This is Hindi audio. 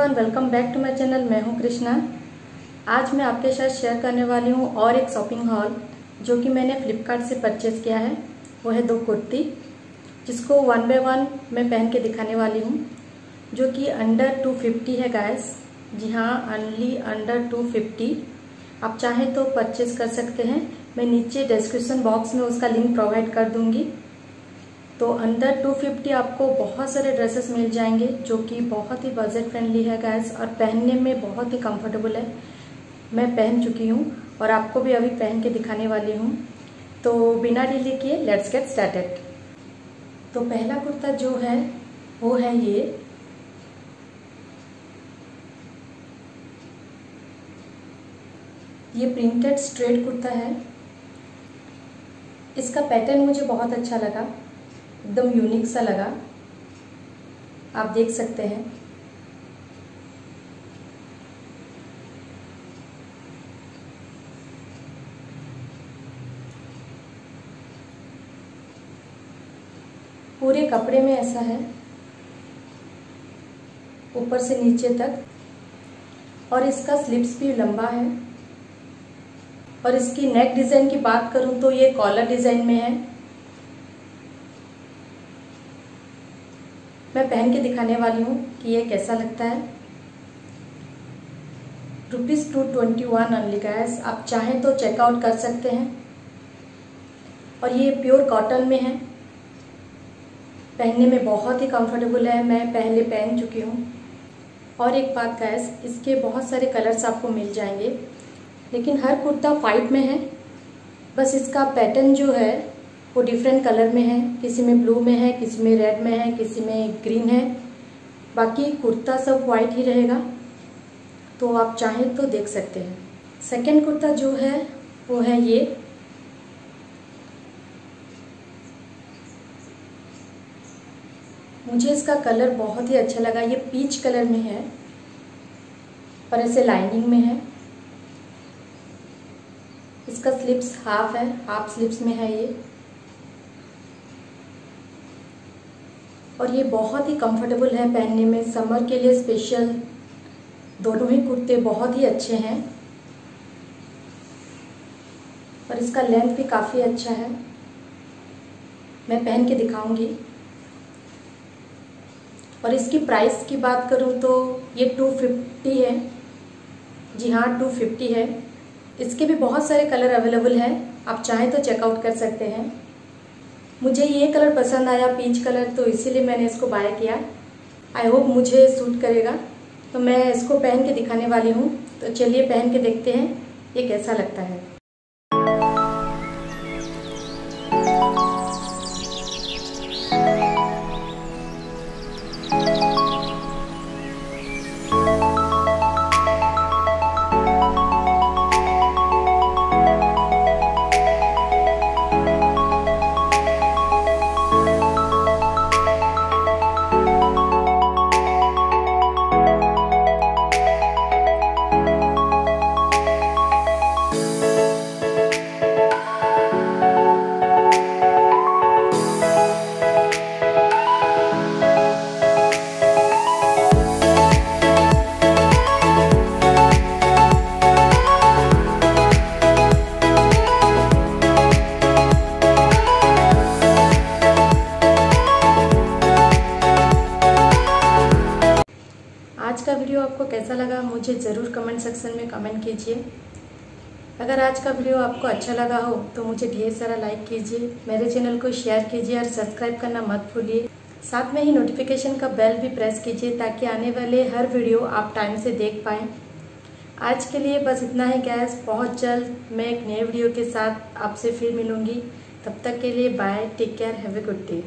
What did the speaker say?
Everyone welcome back to my channel मैं हूँ कृष्णा। आज मैं आपके साथ शेयर करने वाली हूँ और एक शॉपिंग हॉल जो कि मैंने फ्लिपकार्ट से परचेज किया है। वो है दो कुर्ती, जिसको वन बाय वन मैं पहन के दिखाने वाली हूँ, जो कि अंडर टू फिफ्टी है गैस जी हाँ अनली अंडर टू फिफ्टी आप चाहें तो परचेज कर सकते हैं। मैं नीचे डिस्क्रिप्सन बॉक्स में उसका लिंक प्रोवाइड कर दूँगी। तो अंदर 250 आपको बहुत सारे ड्रेसेस मिल जाएँगे, जो कि बहुत ही बजट फ्रेंडली है गैस और पहनने में बहुत ही कंफर्टेबल है। मैं पहन चुकी हूँ और आपको भी अभी पहन के दिखाने वाली हूँ। तो बिना डिले किए लेट्स गेट स्टार्टेड तो पहला कुर्ता जो है, वो है ये। ये प्रिंटेड स्ट्रेट कुर्ता है। इसका पैटर्न मुझे बहुत अच्छा लगा। एकदम यूनिक सा लगा। आप देख सकते हैं। पूरे कपड़े में ऐसा है। ऊपर से नीचे तक। और इसका स्लिप्स भी लंबा है। और इसकी नेक डिज़ाइन की बात करूँ तो ये कॉलर डिज़ाइन में है। मैं पहन के दिखाने वाली हूँ कि ये कैसा लगता है। Rupees two twenty one only guys आप चाहें तो चेकआउट कर सकते हैं। और ये प्योर कॉटन में है। पहनने में बहुत ही कंफर्टेबल है। मैं पहले पहन चुकी हूँ। और एक बात गैस इसके बहुत सारे कलर्स आपको मिल जाएँगे। लेकिन हर कुर्ता वाइट में है। बस इसका पैटर्न जो है वो डिफरेंट कलर में है, किसी में ब्लू में है, किसी में रेड में है, किसी में ग्रीन है। बाकी कुर्ता सब वाइट ही रहेगा तो आप चाहें तो देख सकते हैं। सेकेंड कुर्ता जो है, वो है ये। मुझे इसका कलर बहुत ही अच्छा लगा, ये पीच कलर में है और ऐसे लाइनिंग में है। इसका स्लिप्स हाफ़ है हाफ़ स्लिप्स में है ये। और ये बहुत ही कंफर्टेबल है पहनने में। समर के लिए स्पेशल दोनों ही कुर्ते बहुत ही अच्छे हैं। और इसका लेंथ भी काफ़ी अच्छा है। मैं पहन के दिखाऊँगी। और इसकी प्राइस की बात करूँ तो ये 250 है। जी हाँ 250 है। इसके भी बहुत सारे कलर अवेलेबल हैं। आप चाहें तो चेकआउट कर सकते हैं। मुझे ये कलर पसंद आया पीच कलर तो इसीलिए मैंने इसको बाय किया। आई होप मुझे सूट करेगा। तो मैं इसको पहन के दिखाने वाली हूँ। तो चलिए पहन के देखते हैं, ये कैसा लगता है। आज का वीडियो आपको कैसा लगा, मुझे ज़रूर कमेंट सेक्शन में कमेंट कीजिए। अगर आज का वीडियो आपको अच्छा लगा हो तो मुझे ढेर सारा लाइक कीजिए, मेरे चैनल को शेयर कीजिए और सब्सक्राइब करना मत भूलिए। साथ में ही नोटिफिकेशन का बेल भी प्रेस कीजिए, ताकि आने वाले हर वीडियो आप टाइम से देख पाएँ। आज के लिए बस इतना ही गैस बहुत जल्द मैं एक नए वीडियो के साथ आपसे फिर मिलूँगी। तब तक के लिए bye take care have good day